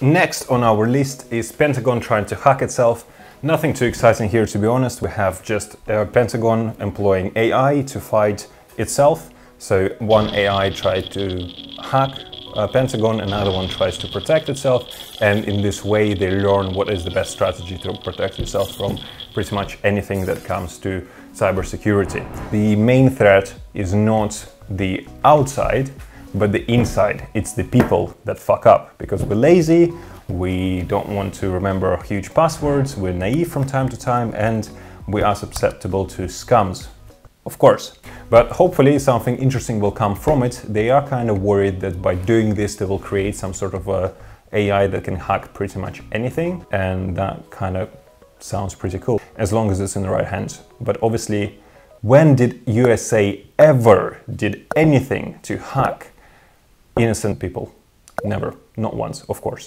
Next on our list is Pentagon trying to hack itself. Nothing too exciting here to be honest, we have just uh, Pentagon employing AI to fight itself. So one AI tried to hack uh, Pentagon, another one tries to protect itself, and in this way they learn what is the best strategy to protect itself from pretty much anything that comes to cybersecurity. The main threat is not the outside, but the inside. It's the people that fuck up because we're lazy, we don't want to remember huge passwords, we're naive from time to time, and we are susceptible to scams of course. But hopefully something interesting will come from it. They are kind of worried that by doing this, they will create some sort of a AI that can hack pretty much anything. And that kind of sounds pretty cool, as long as it's in the right hands. But obviously, when did USA ever did anything to hack innocent people? Never, not once, of course.